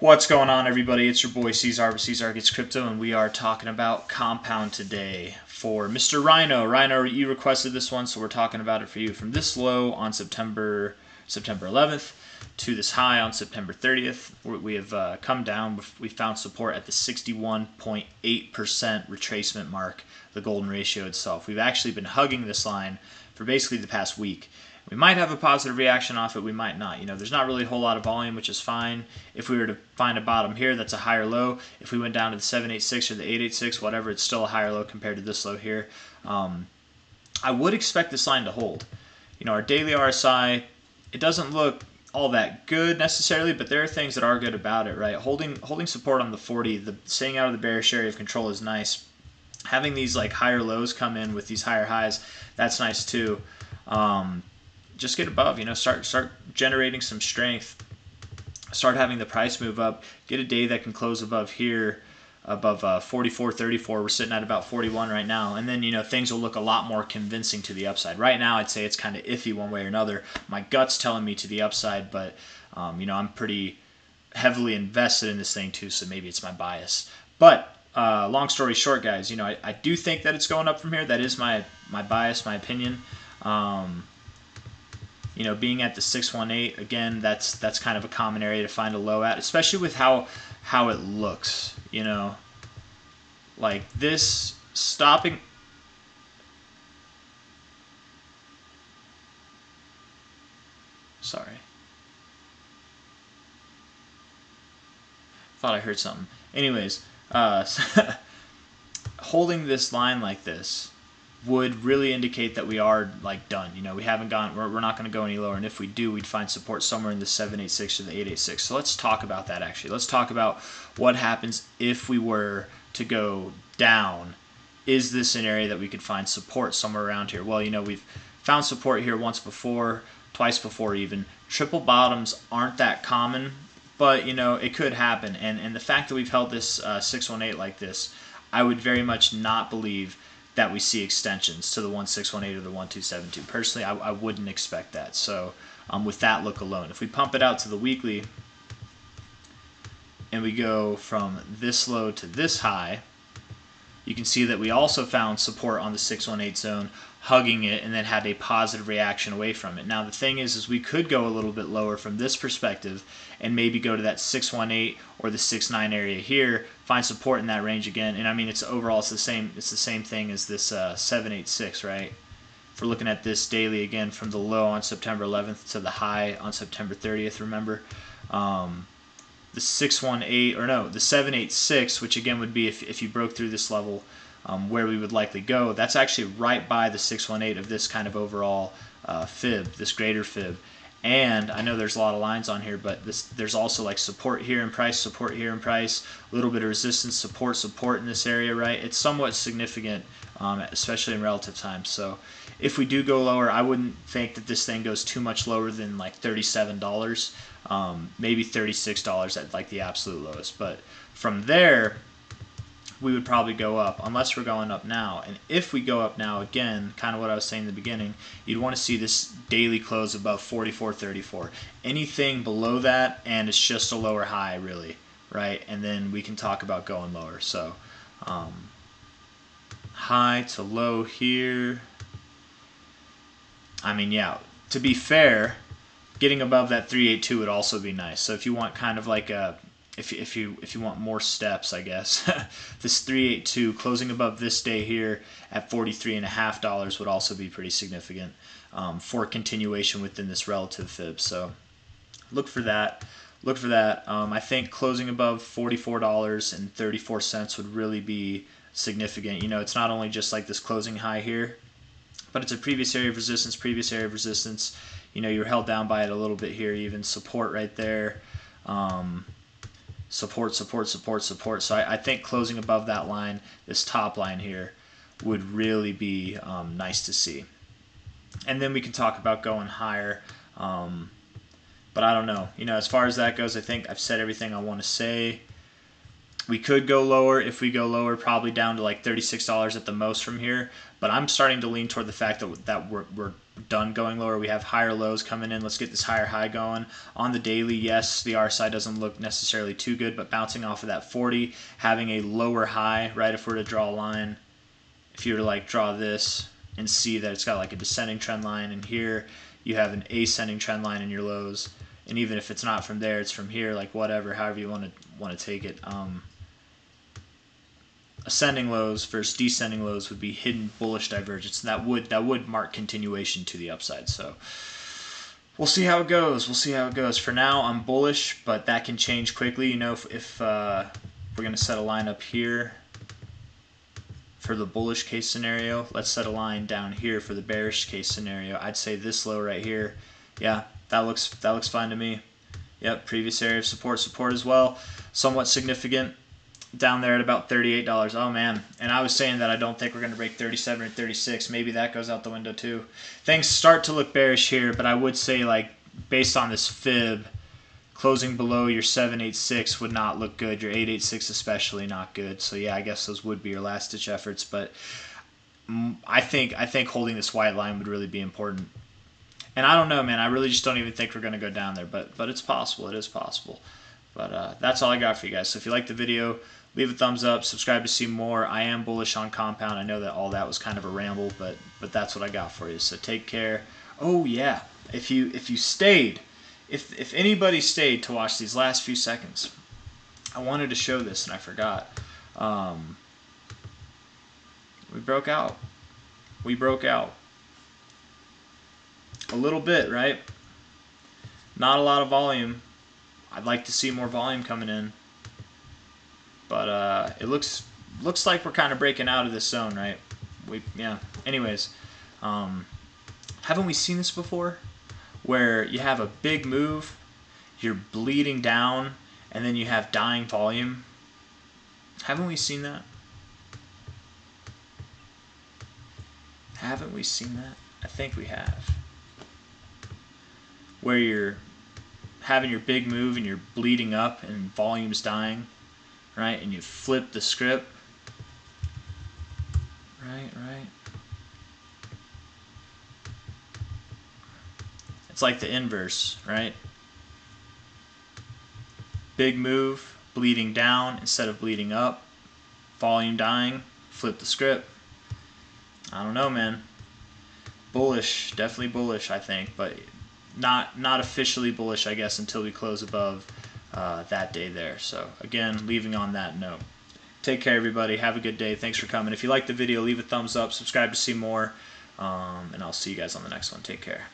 What's going on, everybody? It's your boy Cesar with C-Zar Gets Crypto, and we are talking about Compound today for Mr. Rhino. Rhino, you requested this one, so we're talking about it for you. From this low on September September 11th to this high on September 30th, we have uh, come down. We found support at the 61.8% retracement mark, the golden ratio itself. We've actually been hugging this line for basically the past week. We might have a positive reaction off it, we might not. You know, there's not really a whole lot of volume, which is fine. If we were to find a bottom here, that's a higher low. If we went down to the 786 or the 886, whatever, it's still a higher low compared to this low here. Um, I would expect this line to hold. You know, our daily RSI, it doesn't look all that good necessarily, but there are things that are good about it, right? Holding holding support on the 40, the staying out of the bearish area of control is nice. Having these like higher lows come in with these higher highs, that's nice too. Um, just get above. You know, start start generating some strength. Start having the price move up. Get a day that can close above here, above uh, 44, 34. We're sitting at about 41 right now, and then you know things will look a lot more convincing to the upside. Right now, I'd say it's kind of iffy one way or another. My gut's telling me to the upside, but um, you know I'm pretty heavily invested in this thing too, so maybe it's my bias. But uh, long story short, guys, you know I, I do think that it's going up from here. That is my my bias, my opinion. Um, you know, being at the 618 again, that's that's kind of a common area to find a low at, especially with how how it looks. You know, like this stopping. Sorry. Thought I heard something. Anyways, uh, holding this line like this would really indicate that we are like done. You know, we haven't gone, we're, we're not going to go any lower. And if we do, we'd find support somewhere in the 786 or the 886. So let's talk about that actually. Let's talk about what happens if we were to go down. Is this an area that we could find support somewhere around here? Well, you know, we've found support here once before, twice before even. Triple bottoms aren't that common, but you know, it could happen. And, and the fact that we've held this uh, 618 like this, I would very much not believe that we see extensions to the 1618 or the 1272. Personally, I, I wouldn't expect that. So um, with that look alone, if we pump it out to the weekly and we go from this low to this high, you can see that we also found support on the 618 zone, hugging it, and then had a positive reaction away from it. Now the thing is, is we could go a little bit lower from this perspective and maybe go to that 618 or the 69 area here, find support in that range again. And I mean, it's overall it's the same it's the same thing as this uh, 786, right? If we're looking at this daily again from the low on September 11th to the high on September 30th, remember. Um, the 618 or no the 786 which again would be if, if you broke through this level um, where we would likely go. That's actually right by the 618 of this kind of overall uh, fib this greater fib and I know there's a lot of lines on here but this there's also like support here in price support here in price a little bit of resistance support support in this area right? It's somewhat significant um, especially in relative time so if we do go lower I wouldn't think that this thing goes too much lower than like $37 um, maybe $36 at like the absolute lowest. But from there, we would probably go up unless we're going up now. And if we go up now again, kind of what I was saying in the beginning, you'd want to see this daily close above 44.34. Anything below that, and it's just a lower high, really, right? And then we can talk about going lower. So um, high to low here. I mean, yeah, to be fair, getting above that 382 would also be nice. So if you want kind of like a if, if you if you want more steps, I guess this 382 closing above this day here at 43 and a half dollars would also be pretty significant um, for continuation within this relative fib. So look for that. Look for that. Um, I think closing above $44.34 would really be significant. You know, it's not only just like this closing high here, but it's a previous area of resistance, previous area of resistance you know you're held down by it a little bit here even support right there um, support support support support. So I, I, think closing above that line this top line here would really be um, nice to see. And then we can talk about going higher um, but I don't know. You know as far as that goes I think I've said everything I want to say We could go lower if we go lower, probably down to like $36 at the most from here. But I'm starting to lean toward the fact that, that we're, we're done going lower. We have higher lows coming in. Let's get this higher high going. On the daily, yes, the RSI doesn't look necessarily too good, but bouncing off of that 40, having a lower high, right, if we're to draw a line, if you were to like draw this and see that it's got like a descending trend line, and here you have an ascending trend line in your lows, and even if it's not from there, it's from here, like whatever, however you want to want to take it. Um, ascending lows versus descending lows would be hidden bullish divergence. And that would that would mark continuation to the upside. So we'll see how it goes. We'll see how it goes. For now, I'm bullish, but that can change quickly. You know, if, if uh, we're going to set a line up here for the bullish case scenario, let's set a line down here for the bearish case scenario. I'd say this low right here. Yeah, that looks that looks fine to me. Yep, previous area of support, support as well. Somewhat significant down there at about $38. Oh man, and I was saying that I don't think we're going to break 37 or 36. Maybe that goes out the window too. Things start to look bearish here, but I would say like based on this fib, closing below your 786 would not look good. Your 886 especially not good. So yeah, I guess those would be your last ditch efforts, but mm, I think I think holding this white line would really be important. And I don't know, man. I really just don't even think we're going to go down there, but but it's possible. It is possible. But uh, that's all I got for you guys. So if you like the video, leave a thumbs up, subscribe to see more. I am bullish on Compound. I know that all that was kind of a ramble, but but that's what I got for you. So take care. Oh yeah, if you if you stayed, if if anybody stayed to watch these last few seconds, I wanted to show this and I forgot. Um, we broke out. We broke out. A little bit, right? Not a lot of volume. I'd like to see more volume coming in. But uh, it looks looks like we're kind of breaking out of this zone, right? We yeah. Anyways, um, haven't we seen this before? Where you have a big move, you're bleeding down, and then you have dying volume. Haven't we seen that? Haven't we seen that? I think we have. Where you're having your big move and you're bleeding up and volume's dying right? And you flip the script. Right, right. It's like the inverse, right? Big move, bleeding down instead of bleeding up. Volume dying, flip the script. I don't know, man. Bullish, definitely bullish, I think, but not not officially bullish, I guess, until we close above uh, that day there. So again, leaving on that note. Take care, everybody. Have a good day. Thanks for coming. If you like the video, leave a thumbs up. Subscribe to see more. Um, and I'll see you guys on the next one. Take care.